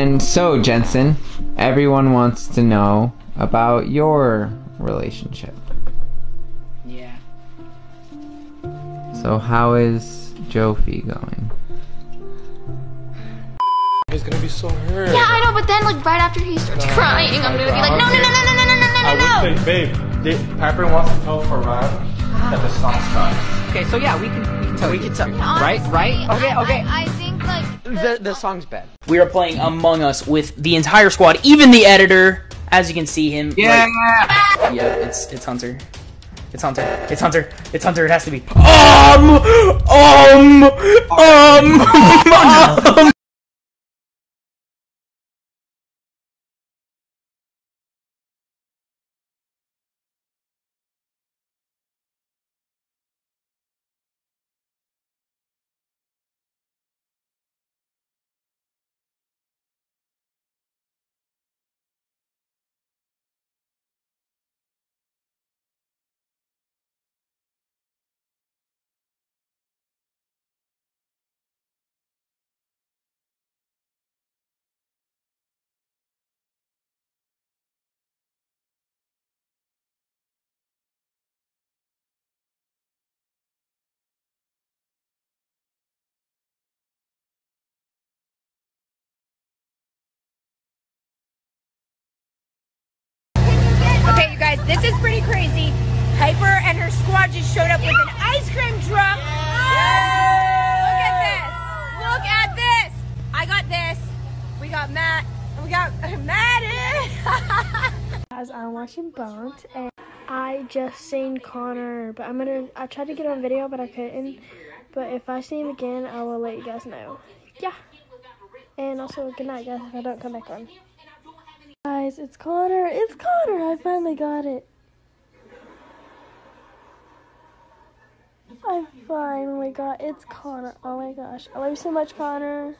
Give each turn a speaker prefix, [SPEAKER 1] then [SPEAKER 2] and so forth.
[SPEAKER 1] And so, Jensen, everyone wants to know about your relationship.
[SPEAKER 2] Yeah.
[SPEAKER 1] So, how is Jofi going?
[SPEAKER 3] He's gonna be so hurt.
[SPEAKER 4] Yeah, I know, but then like right after he starts crying, I'm gonna be like, no, no, no, no, no, no, no, no, no,
[SPEAKER 3] I
[SPEAKER 4] no, no.
[SPEAKER 3] would say, babe, did Piper wants to tell Farad that the song sucks.
[SPEAKER 2] Okay, so yeah, we can we can tell.
[SPEAKER 5] We
[SPEAKER 2] you.
[SPEAKER 5] can tell.
[SPEAKER 2] Right, right.
[SPEAKER 4] Honestly,
[SPEAKER 2] Okay,
[SPEAKER 4] I-
[SPEAKER 2] okay.
[SPEAKER 4] I, I think like
[SPEAKER 5] The the song's bad.
[SPEAKER 2] We are playing Among Us with the entire squad, even the editor. As you can see him.
[SPEAKER 1] Yeah!
[SPEAKER 2] Like, yeah, it's it's Hunter. It's Hunter. It's Hunter. It's Hunter. It has to be. Um. Um. Um. um.
[SPEAKER 6] Guys, this is pretty crazy. Piper and her squad just showed up with an ice cream truck. Look at this. Look at this. I got this. We got Matt. We got Maddie.
[SPEAKER 7] Guys, I'm watching Bones and I just seen Connor, but I'm gonna. I tried to get on video, but I couldn't. But if I see him again, I will let you guys know. Yeah. And also, good night, guys. If I don't come back on. Guys, it's Connor. It's Connor. I finally got it. I finally got it! it's Connor. Oh my gosh. I love you so much, Connor.